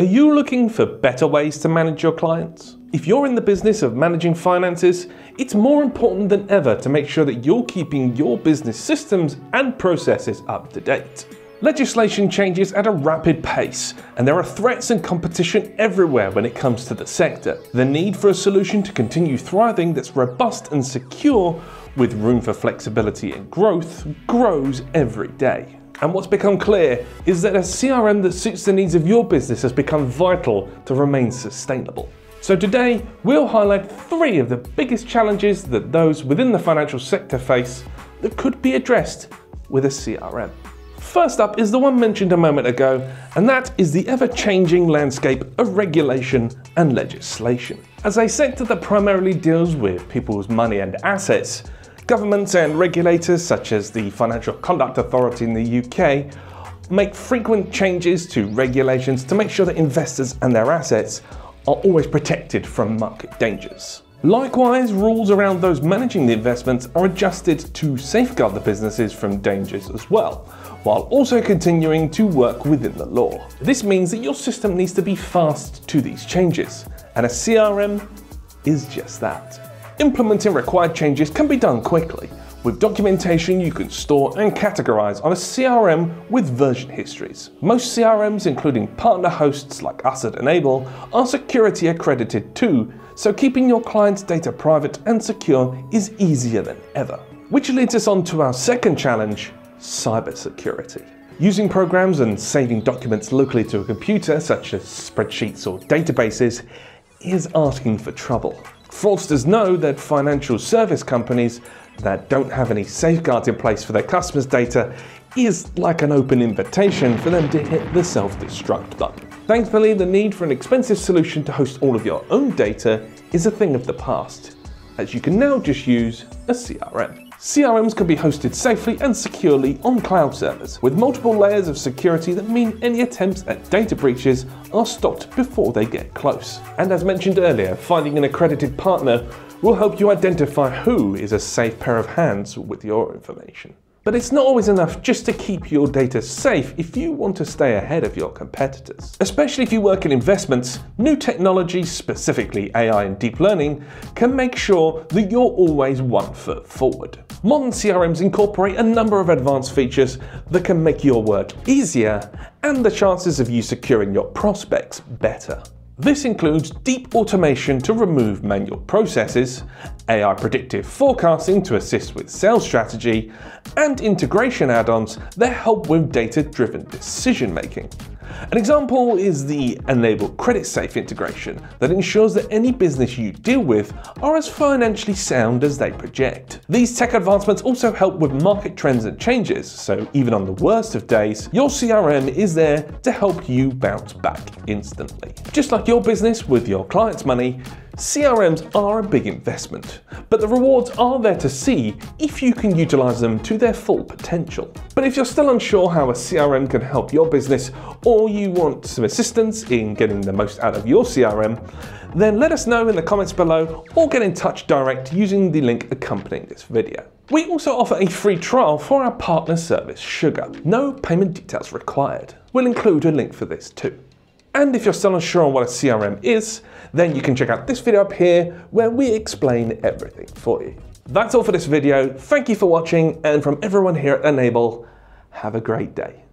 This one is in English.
Are you looking for better ways to manage your clients? If you're in the business of managing finances, it's more important than ever to make sure that you're keeping your business systems and processes up to date. Legislation changes at a rapid pace, and there are threats and competition everywhere when it comes to the sector. The need for a solution to continue thriving that's robust and secure, with room for flexibility and growth, grows every day. And what's become clear is that a CRM that suits the needs of your business has become vital to remain sustainable. So today, we'll highlight three of the biggest challenges that those within the financial sector face that could be addressed with a CRM. First up is the one mentioned a moment ago, and that is the ever-changing landscape of regulation and legislation. As a sector that primarily deals with people's money and assets, governments and regulators such as the Financial Conduct Authority in the UK make frequent changes to regulations to make sure that investors and their assets are always protected from market dangers. Likewise, rules around those managing the investments are adjusted to safeguard the businesses from dangers as well, while also continuing to work within the law. This means that your system needs to be fast to these changes, and a CRM is just that. Implementing required changes can be done quickly, with documentation you can store and categorize on a CRM with version histories. Most CRMs, including partner hosts like us at Enable, are security accredited too, so keeping your client's data private and secure is easier than ever. Which leads us on to our second challenge, cybersecurity. Using programs and saving documents locally to a computer, such as spreadsheets or databases, is asking for trouble. Fraudsters know that financial service companies that don't have any safeguards in place for their customers' data is like an open invitation for them to hit the self-destruct button. Thankfully, the need for an expensive solution to host all of your own data is a thing of the past, as you can now just use a CRM. CRMs can be hosted safely and securely on cloud servers, with multiple layers of security that mean any attempts at data breaches are stopped before they get close. And as mentioned earlier, finding an accredited partner will help you identify who is a safe pair of hands with your information. But it's not always enough just to keep your data safe if you want to stay ahead of your competitors. Especially if you work in investments, new technology, specifically AI and deep learning, can make sure that you're always one foot forward. Modern CRMs incorporate a number of advanced features that can make your work easier and the chances of you securing your prospects better. This includes deep automation to remove manual processes, AI predictive forecasting to assist with sales strategy, and integration add-ons that help with data-driven decision making. An example is the Enable Creditsafe integration that ensures that any business you deal with are as financially sound as they project. These tech advancements also help with market trends and changes, so even on the worst of days, your CRM is there to help you bounce back instantly. Just like your business with your clients' money, CRMs are a big investment, but the rewards are there to see if you can utilize them to their full potential. But if you're still unsure how a CRM can help your business, or you want some assistance in getting the most out of your CRM, then let us know in the comments below or get in touch direct using the link accompanying this video. We also offer a free trial for our partner service Sugar. No payment details required. We'll include a link for this too. And if you're still unsure on what a CRM is, then you can check out this video up here where we explain everything for you. That's all for this video. Thank you for watching and from everyone here at Enable, have a great day.